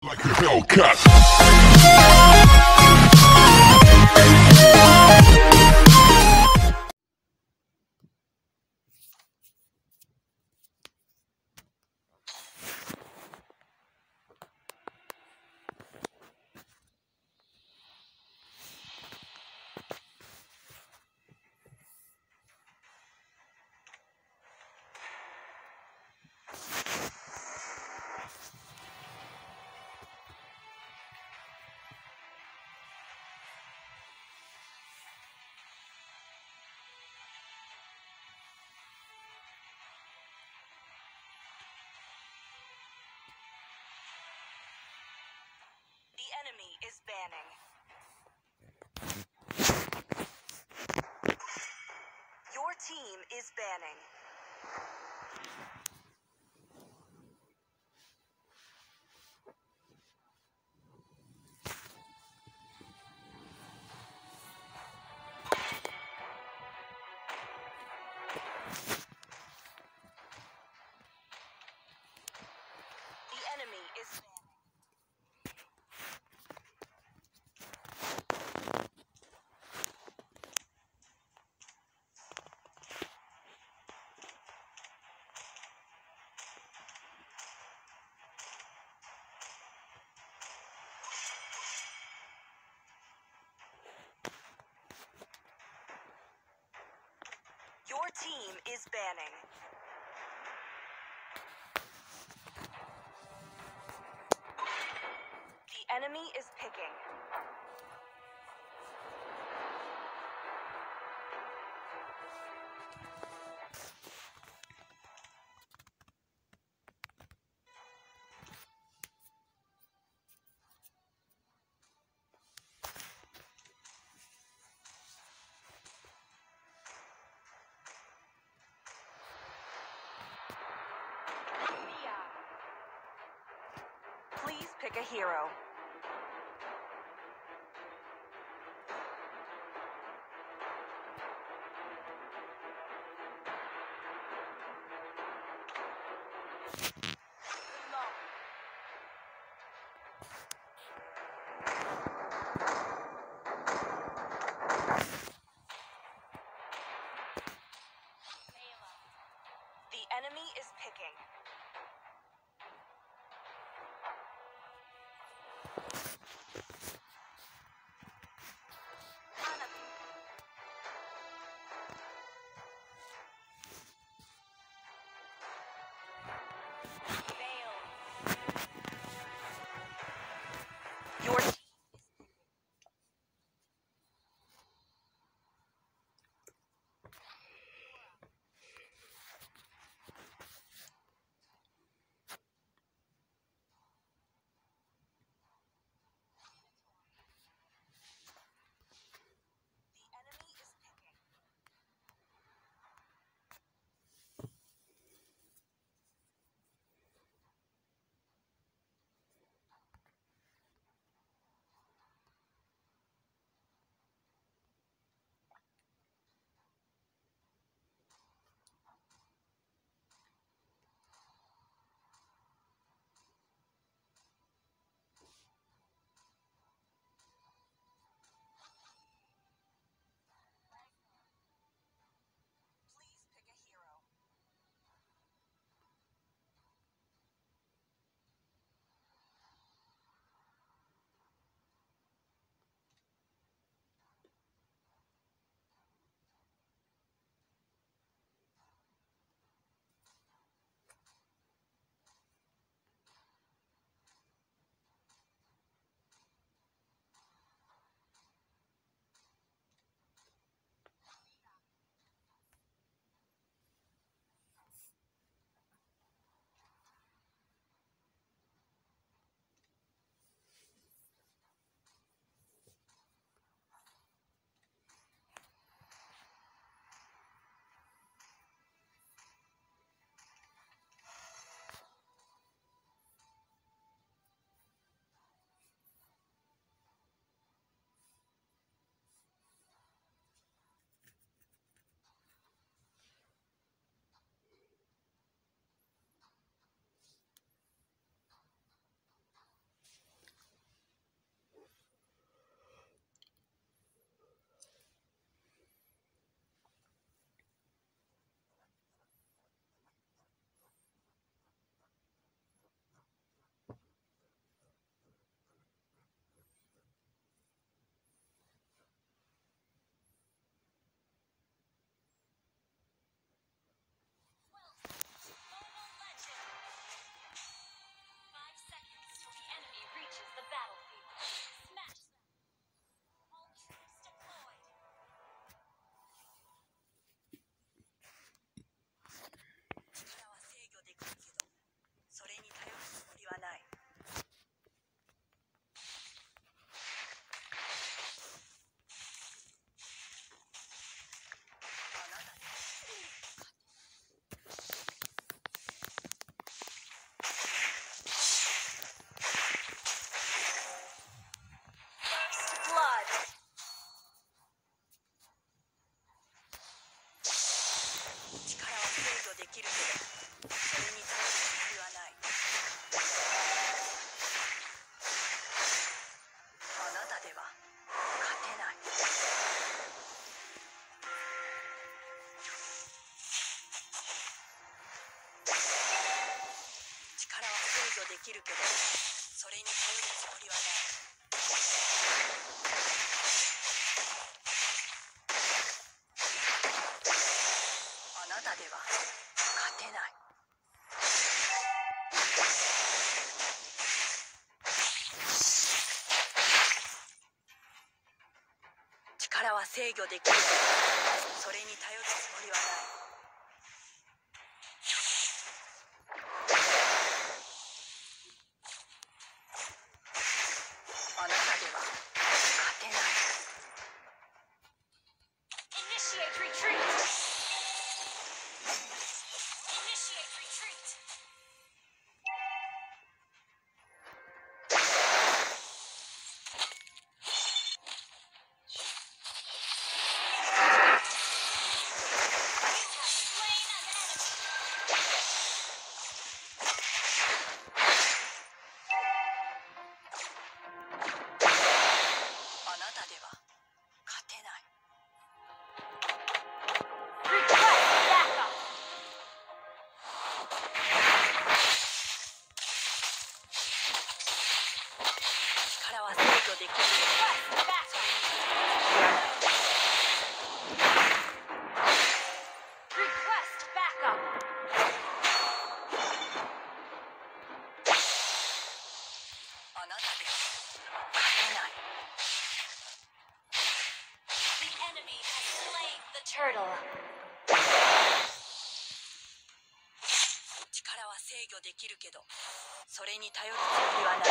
Like a Hellcat. Is banning. Your team is banning. Team is banning. The enemy is picking. Pick a hero. The enemy is picking. できるけどそれに頼るつもりはない。力は制御できる。できるけどそれに頼るつもりはない。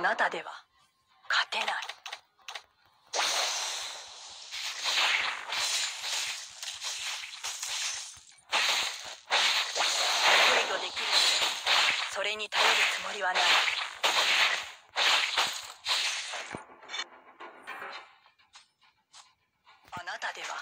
あなたでは勝てない。制御できる。それに頼るつもりはない。あなたでは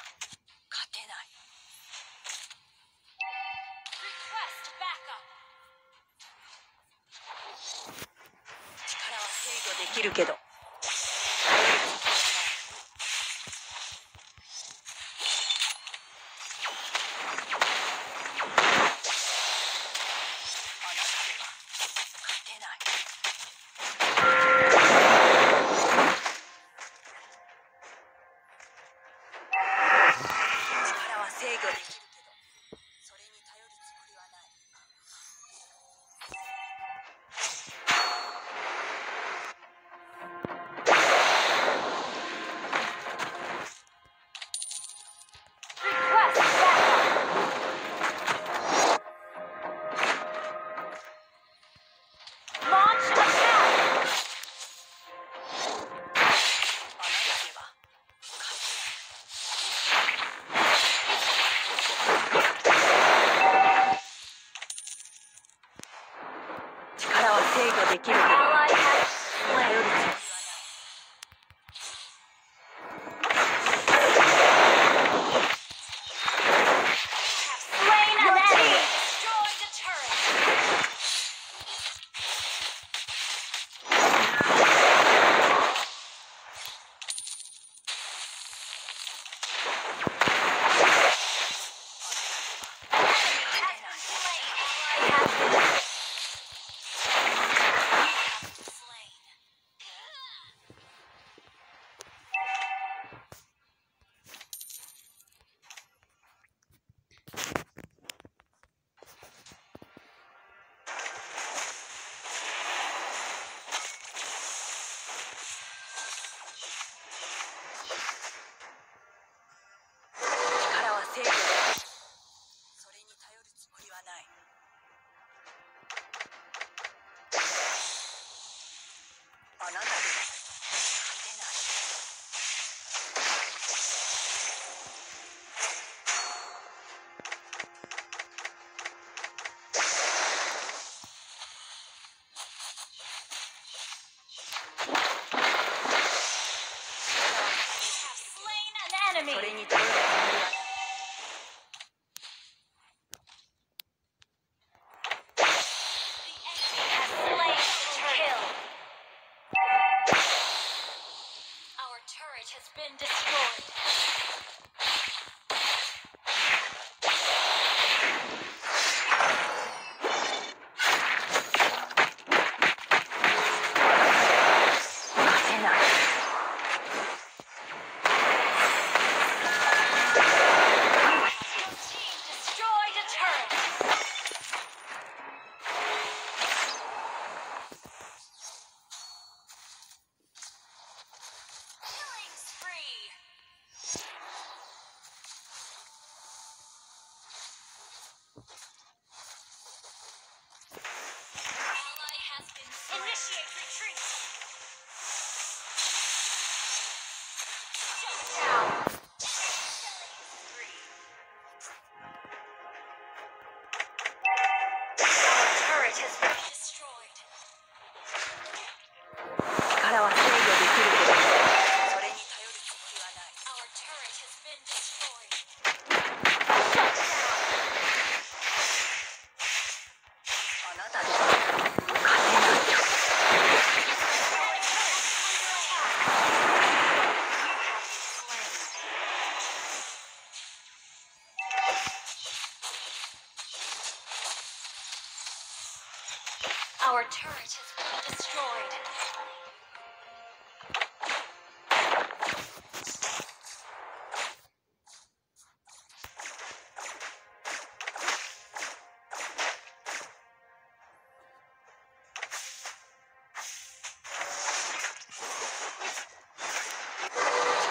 turret has been destroyed.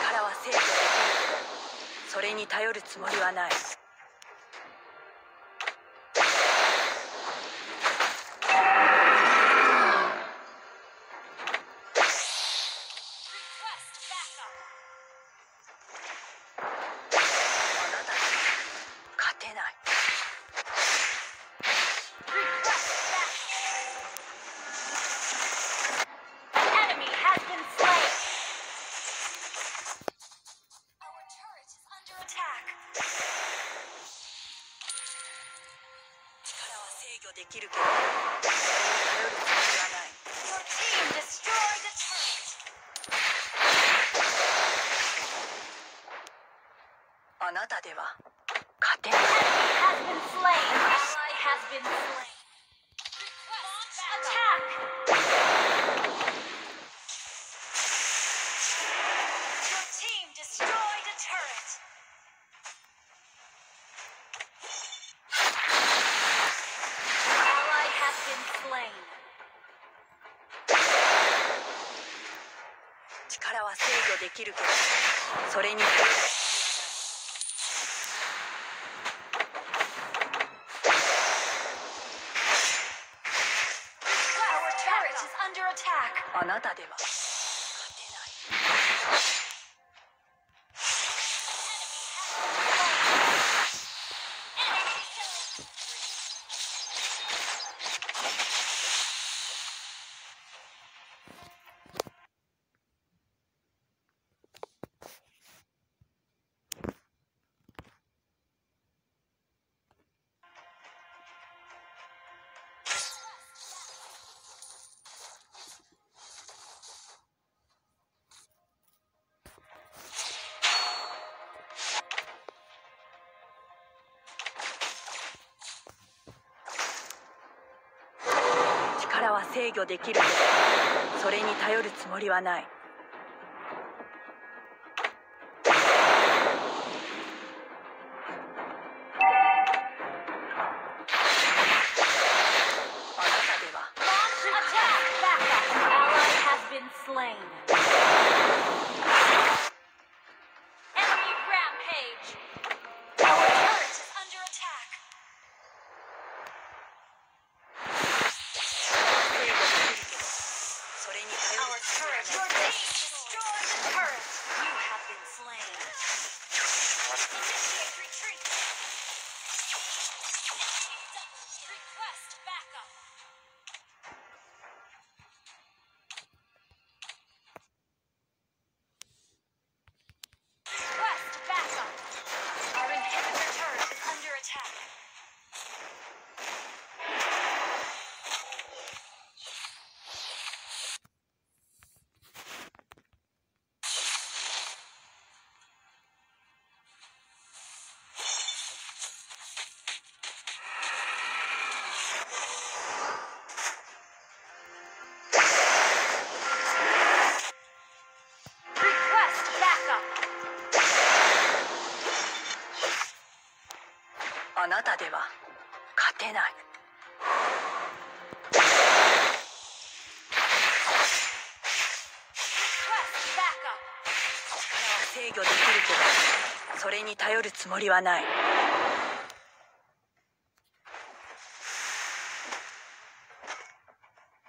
Power は制御できる。それに頼るつもりはない。あなたでは勝てない。は制御できる。それに頼るつもりはない。あなたでは勝てない。制御できるけどそれに頼るつもりはない。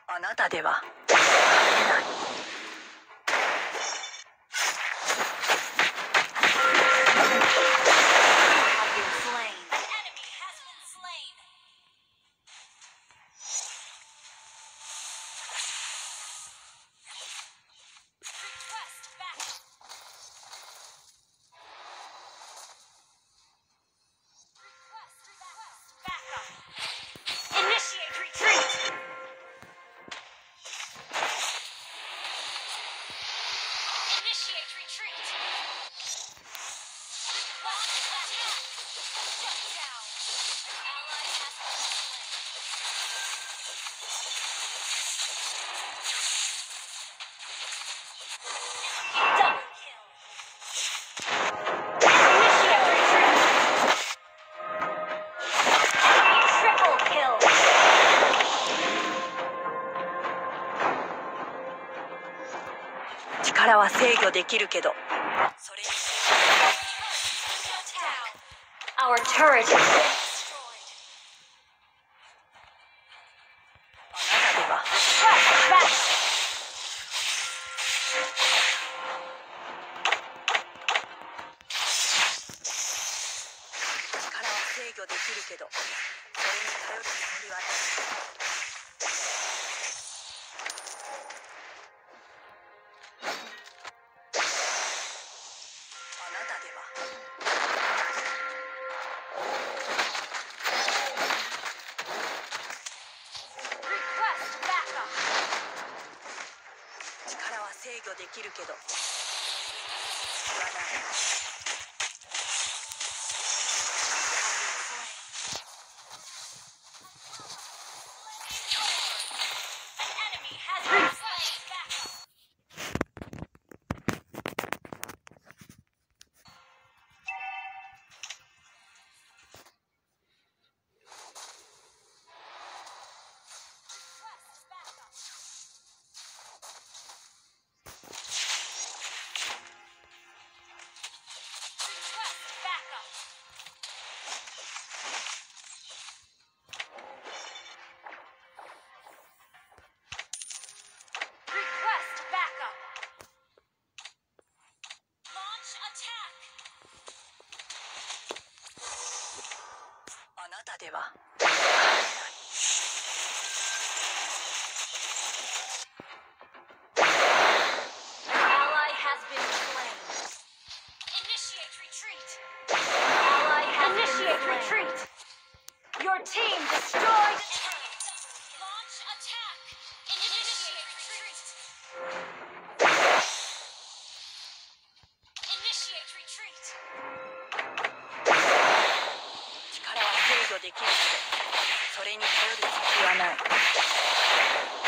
あなたでは勝てない。制御できるけど。それ Our turret できるけど。できるのでそれに頼る必要はない。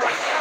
아.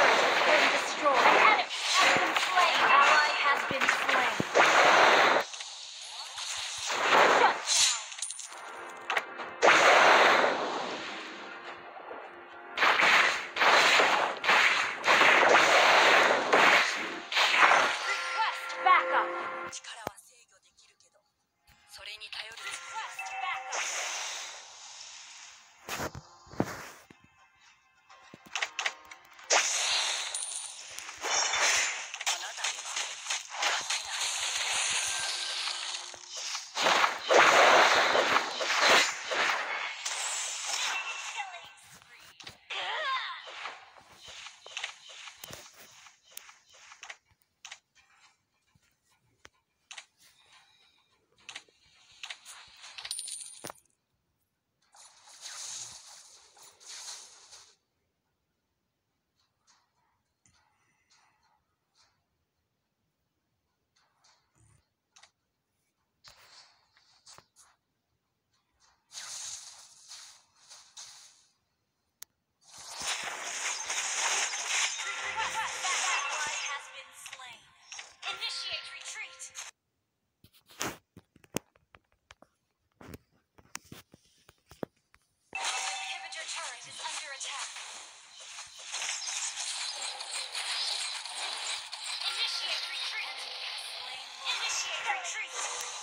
Retreat!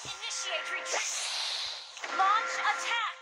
Initiate retreat! Launch attack!